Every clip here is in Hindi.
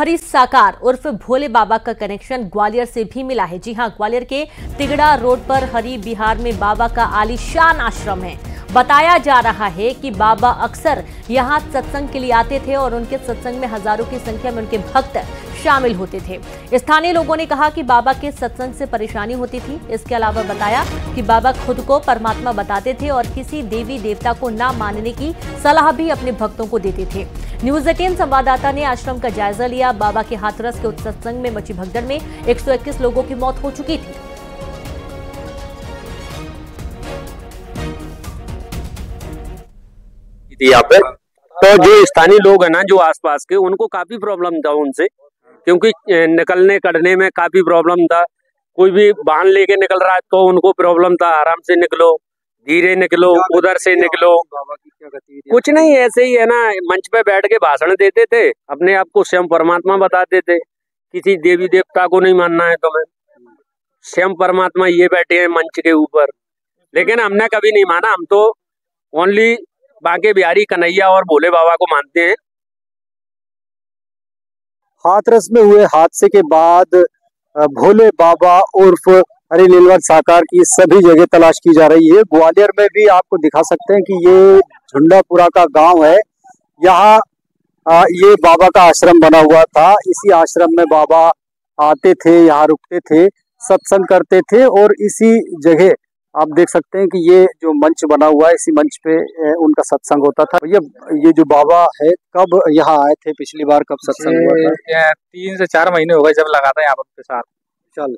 हरी साकार उर्फ़ भोले बाबा का कनेक्शन ग्वालियर से भी मिला है। जी हाँ, ग्वालियर के तिगड़ा रोड पर हरी बिहार में बाबा का आलीशान आश्रम है। बताया जा रहा है कि बाबा अक्सर यहाँ सत्संग के लिए आते थे और उनके सत्संग में हज़ारों की संख्या में उनके भक्त शामिल होते थे। स्थानीय लोगों ने कहा कि बाबा के सत्संग से परेशानी होती थी। इसके अलावा बताया कि बाबा खुद को परमात्मा बताते थे और किसी देवी देवता को न मानने की सलाह भी अपने भक्तों को देते थे। न्यूज़ एटीन संवाददाता ने आश्रम का जायजा लिया। बाबा के हाथरस के उस सत्संग में मची भगदड़ में 121 लोगों की मौत हो चुकी थी। पे तो जो स्थानीय लोग हैं ना, जो आसपास के, उनको काफ़ी प्रॉब्लम था उनसे, क्योंकि निकलने कड़ने में काफ़ी प्रॉब्लम था। कोई भी वाहन लेके निकल रहा है तो उनको प्रॉब्लम था, आराम से निकलो। धीरे निकलो उधर से निकलो। कुछ नहीं ऐसे ही है ना मंच पे बैठ के भाषण देते थे अपने आप को स्वयं परमात्मा बताते थे किसी देवी देवता को नहीं मानना है तुम्हें। स्वयं परमात्मा ये बैठे हैं मंच के ऊपर। लेकिन हमने कभी नहीं माना हम तो ओनली बांके बिहारी कन्हैया और भोले बाबा को मानते हैं। हाथरस में हुए हादसे के बाद भोले बाबा उर्फ़ हरि नीलवर साकार की सभी जगह तलाश की जा रही है। ग्वालियर में भी आपको दिखा सकते हैं कि ये झुंडापुरा का गाँव है। यहाँ ये बाबा का आश्रम बना हुआ था। इसी आश्रम में बाबा आते थे यहाँ रुकते थे सत्संग करते थे और इसी जगह आप देख सकते हैं कि ये जो मंच बना हुआ है इसी मंच पे उनका सत्संग होता था। ये ये जो बाबा है कब यहाँ आए थे? पिछली बार कब सत्संग हुआ था? तीन से चार महीने हो गए जब लगा था यहाँ पर उनके साथ चल।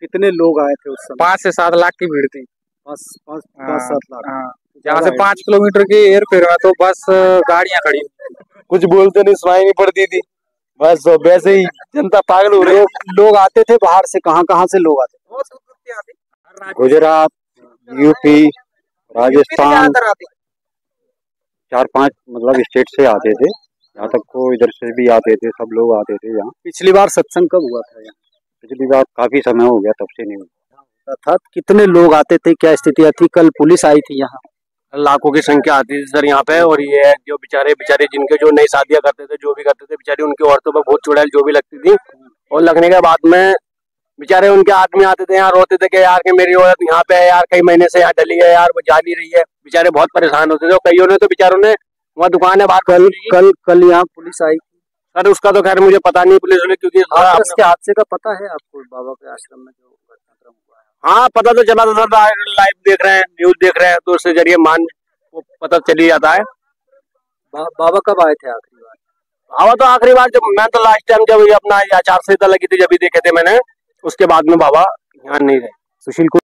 कितने लोग आए थे उस समय? पाँच से सात लाख की भीड़ थी। पाँच पाँच हाँ, पाँच सात लाख। यहाँ से ज़्यादा है। पाँच किलोमीटर के एयर फेयर में तो बस गाड़ियाँ खड़ी। कुछ बोलते नहीं सुनाई नहीं पड़ती थी। बस वैसे ही जनता पागल हो रही है। लोग आते थे बाहर से कहाँ कहाँ से लोग आते गुजरात यूपी राजस्थान। चार पाँच मतलब स्टेट से आते थे। यहाँ तक को इधर से भी आते थे सब लोग आते थे यहाँ। पिछली बार सत्संग कब हुआ था यहाँ? पिछली बार काफ़ी समय हो गया तब से नहीं हुआ। था कितने लोग आते थे? क्या स्थितियाँ थी कल पुलिस आई थी यहाँ? लाखों की संख्या आती थी सर यहाँ पे और ये है जो बेचारे बेचारे जिनके जो नई शादियाँ करते थे जो भी करते थे बेचारी उनकी औरतों पर बहुत चुड़ैल जो भी लगती थी। और लगने के बाद में बेचारे उनके आदमी आते थे यहाँ रोते थे कि यार कि मेरी औरत यहाँ पे है यार कई महीने से यहाँ डली है यार वो जा नहीं रही है। बेचारे बहुत परेशान होते थे और कईयों ने तो बेचारों ने वहाँ दुकान है बाहर कल कल कल यहाँ पुलिस आई। सर उसका तो खैर मुझे पता नहीं पुलिस ने क्योंकि थोड़ा हादसे का पता है आपको? बाबा के आश्रम में जो घटनाक्रम हुआ है। हाँ पता तो चला था सर लाइव देख रहे हैं न्यूज़ देख रहे हैं तो उसके ज़रिए मान वो पता चल ही जाता है। बा, बाबा कब आए थे आखिरी बार? हवा तो आखिरी बार जब मैं तो लास्ट टाइम जब अपना आचार संहिता लगी थी जब भी देखे थे मैंने उसके बाद में बाबा यहाँ नहीं रहे। सुशील